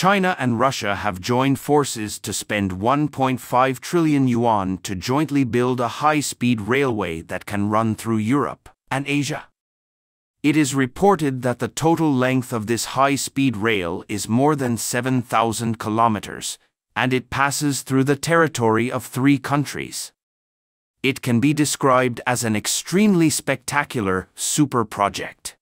China and Russia have joined forces to spend 1.5 trillion yuan to jointly build a high-speed railway that can run through Europe and Asia. It is reported that the total length of this high-speed rail is more than 7,000 kilometers, and it passes through the territory of three countries. It can be described as an extremely spectacular super project.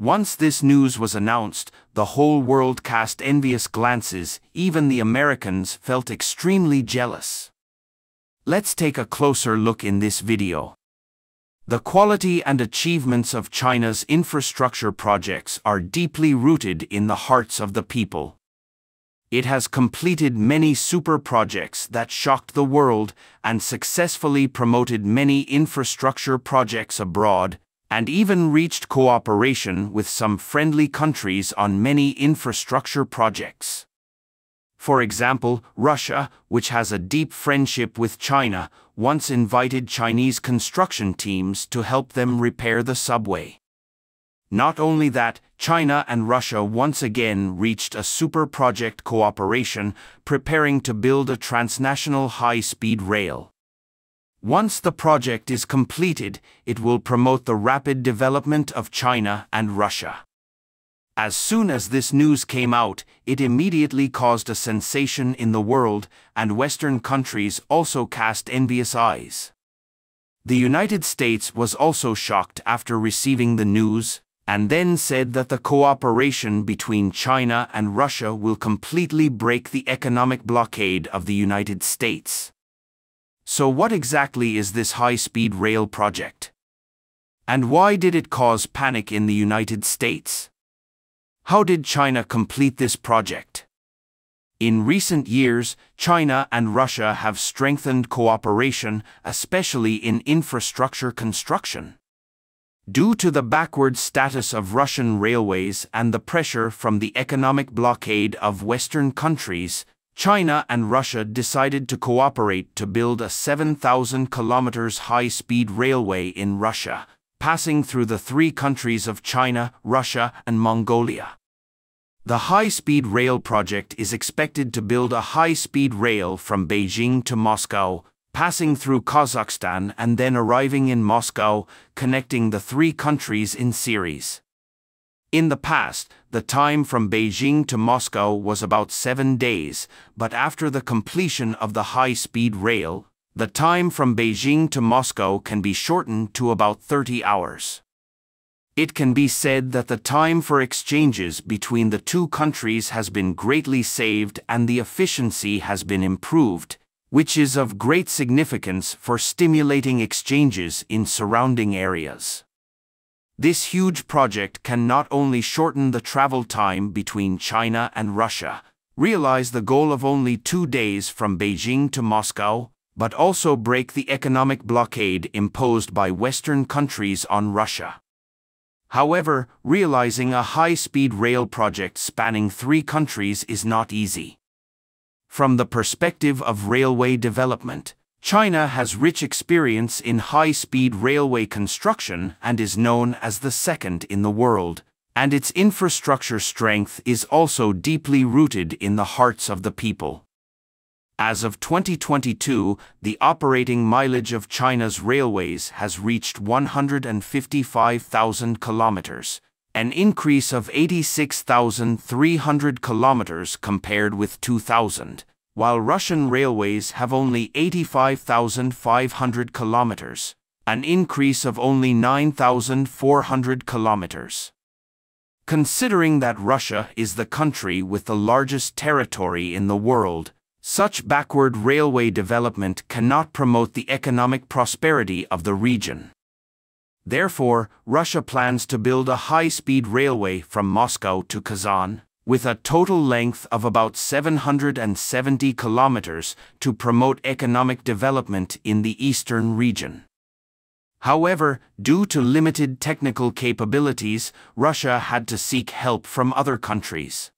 Once this news was announced, the whole world cast envious glances, even the Americans felt extremely jealous. Let's take a closer look in this video. The quality and achievements of China's infrastructure projects are deeply rooted in the hearts of the people. It has completed many super projects that shocked the world and successfully promoted many infrastructure projects abroad, and even reached cooperation with some friendly countries on many infrastructure projects. For example, Russia, which has a deep friendship with China, once invited Chinese construction teams to help them repair the subway. Not only that, China and Russia once again reached a super project cooperation, preparing to build a transnational high-speed rail. Once the project is completed, it will promote the rapid development of China and Russia. As soon as this news came out, it immediately caused a sensation in the world, and Western countries also cast envious eyes. The United States was also shocked after receiving the news, and then said that the cooperation between China and Russia will completely break the economic blockade of the United States. So what exactly is this high-speed rail project? And why did it cause panic in the United States? How did China complete this project? In recent years, China and Russia have strengthened cooperation, especially in infrastructure construction. Due to the backward status of Russian railways and the pressure from the economic blockade of Western countries, China and Russia decided to cooperate to build a 7,000 kilometers high-speed railway in Russia, passing through the three countries of China, Russia, and Mongolia. The high-speed rail project is expected to build a high-speed rail from Beijing to Moscow, passing through Kazakhstan and then arriving in Moscow, connecting the three countries in series. In the past, the time from Beijing to Moscow was about seven days, but after the completion of the high-speed rail, the time from Beijing to Moscow can be shortened to about 30 hours. It can be said that the time for exchanges between the two countries has been greatly saved and the efficiency has been improved, which is of great significance for stimulating exchanges in surrounding areas. This huge project can not only shorten the travel time between China and Russia, realize the goal of only two days from Beijing to Moscow, but also break the economic blockade imposed by Western countries on Russia. However, realizing a high-speed rail project spanning three countries is not easy. From the perspective of railway development, China has rich experience in high-speed railway construction and is known as the second in the world, and its infrastructure strength is also deeply rooted in the hearts of the people. As of 2022, the operating mileage of China's railways has reached 155,000 kilometers, an increase of 86,300 kilometers compared with 2000 while Russian railways have only 85,500 kilometers, an increase of only 9,400 kilometers. Considering that Russia is the country with the largest territory in the world, such backward railway development cannot promote the economic prosperity of the region. Therefore, Russia plans to build a high-speed railway from Moscow to Kazan, with a total length of about 770 kilometers to promote economic development in the eastern region. However, due to limited technical capabilities, Russia had to seek help from other countries.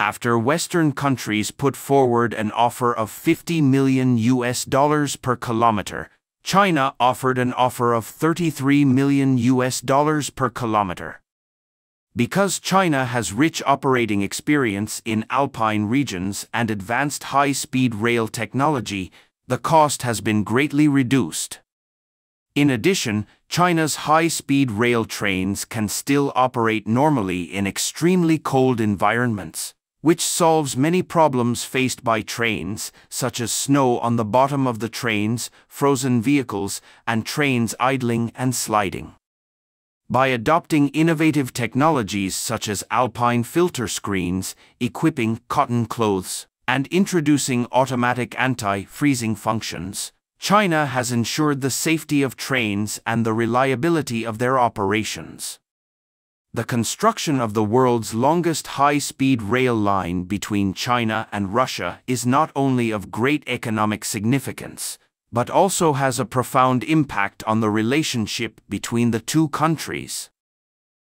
After Western countries put forward an offer of 50 million US dollars per kilometer, China offered an offer of 33 million US dollars per kilometer. Because China has rich operating experience in alpine regions and advanced high-speed rail technology, the cost has been greatly reduced. In addition, China's high-speed rail trains can still operate normally in extremely cold environments, which solves many problems faced by trains, such as snow on the bottom of the trains, frozen vehicles, and trains idling and sliding. By adopting innovative technologies such as alpine filter screens, equipping cotton clothes, and introducing automatic anti-freezing functions, China has ensured the safety of trains and the reliability of their operations. The construction of the world's longest high-speed rail line between China and Russia is not only of great economic significance, but also has a profound impact on the relationship between the two countries.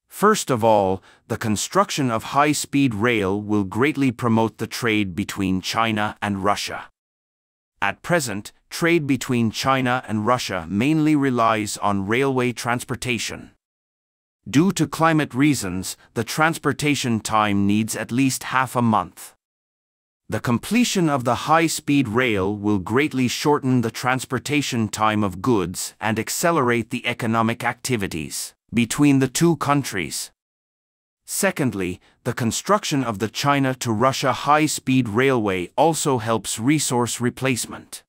First of all, the construction of high-speed rail will greatly promote the trade between China and Russia. At present, trade between China and Russia mainly relies on railway transportation. Due to climate reasons, the transportation time needs at least half a month. The completion of the high-speed rail will greatly shorten the transportation time of goods and accelerate the economic activities between the two countries. Secondly, the construction of the China to Russia high-speed railway also helps resource replacement.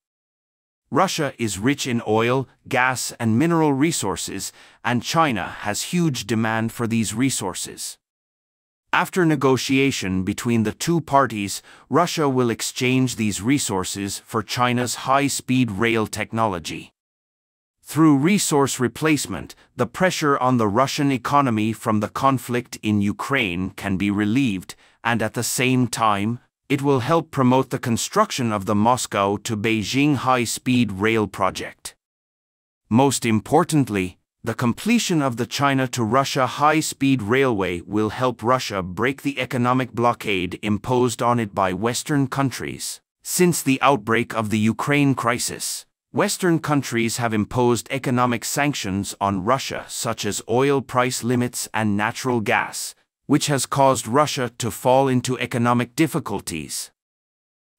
Russia is rich in oil, gas and mineral resources, and China has huge demand for these resources. After negotiation between the two parties, Russia will exchange these resources for China's high-speed rail technology. Through resource replacement, the pressure on the Russian economy from the conflict in Ukraine can be relieved, and at the same time, it will help promote the construction of the Moscow to Beijing high-speed rail project. Most importantly, the completion of the China to Russia high-speed railway will help Russia break the economic blockade imposed on it by Western countries. Since the outbreak of the Ukraine crisis, Western countries have imposed economic sanctions on Russia such as oil price limits and natural gas, which has caused Russia to fall into economic difficulties.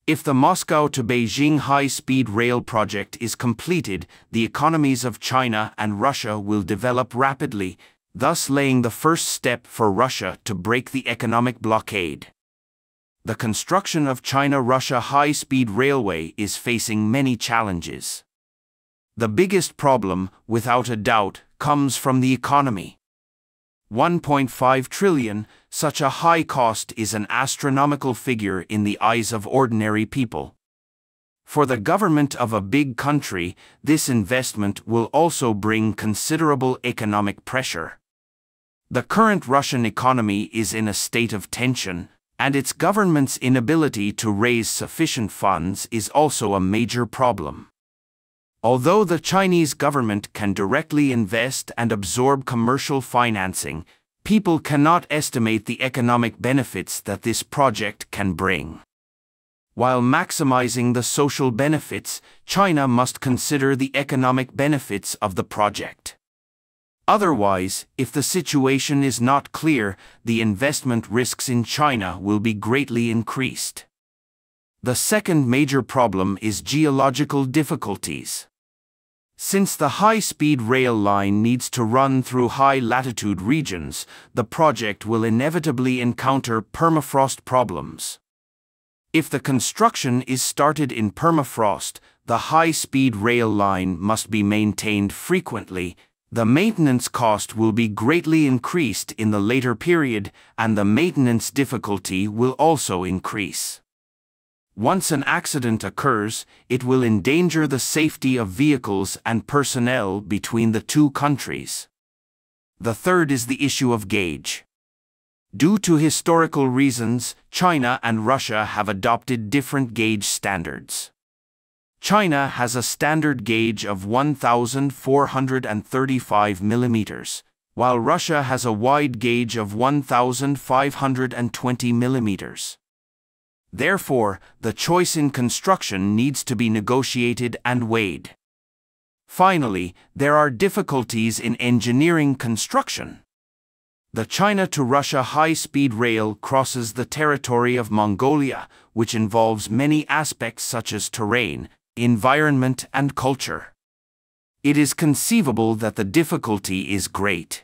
If the Moscow to Beijing high-speed rail project is completed, the economies of China and Russia will develop rapidly, thus laying the first step for Russia to break the economic blockade the construction of China-Russia high-speed railway is facing many challenges. The biggest problem, without a doubt, comes from the economy. 1.5 trillion, such a high cost is an astronomical figure in the eyes of ordinary people. For the government of a big country, this investment will also bring considerable economic pressure. The current Russian economy is in a state of tension, and its government's inability to raise sufficient funds is also a major problem. Although the Chinese government can directly invest and absorb commercial financing, people cannot estimate the economic benefits that this project can bring. While maximizing the social benefits, China must consider the economic benefits of the project. Otherwise, if the situation is not clear, the investment risks in China will be greatly increased. The second major problem is geological difficulties. Since the high-speed rail line needs to run through high-latitude regions, the project will inevitably encounter permafrost problems. If the construction is started in permafrost, the high-speed rail line must be maintained frequently, the maintenance cost will be greatly increased in the later period and the maintenance difficulty will also increase. Once an accident occurs, it will endanger the safety of vehicles and personnel between the two countries. The third is the issue of gauge. Due to historical reasons, China and Russia have adopted different gauge standards. China has a standard gauge of 1,435 millimeters, while Russia has a wide gauge of 1,520 millimeters. Therefore, the choice in construction needs to be negotiated and weighed. Finally, there are difficulties in engineering construction. The China to Russia high speed rail crosses the territory of Mongolia, which involves many aspects such as terrain, environment, and culture. It is conceivable that the difficulty is great.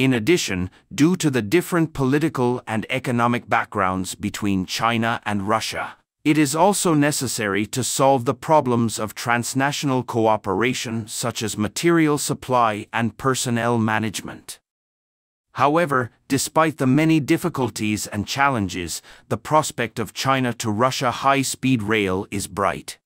In addition, due to the different political and economic backgrounds between China and Russia, it is also necessary to solve the problems of transnational cooperation such as material supply and personnel management. However, despite the many difficulties and challenges, the prospect of China to Russia high-speed rail is bright.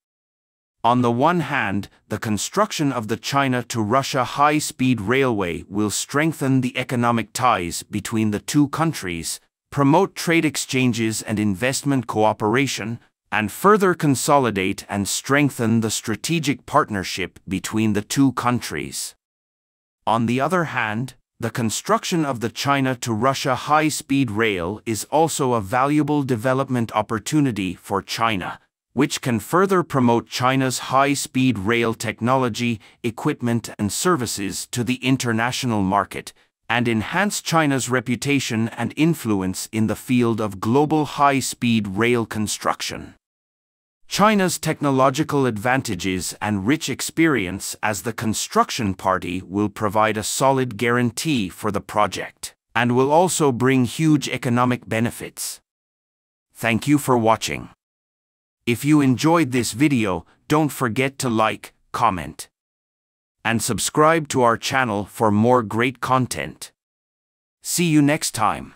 On the one hand, the construction of the China to Russia high-speed railway will strengthen the economic ties between the two countries, promote trade exchanges and investment cooperation, and further consolidate and strengthen the strategic partnership between the two countries. On the other hand, the construction of the China to Russia high-speed rail is also a valuable development opportunity for China, which can further promote China's high-speed rail technology, equipment and services to the international market, and enhance China's reputation and influence in the field of global high-speed rail construction. China's technological advantages and rich experience as the construction party will provide a solid guarantee for the project and will also bring huge economic benefits. Thank you for watching. If you enjoyed this video, don't forget to like, comment, and subscribe to our channel for more great content. See you next time.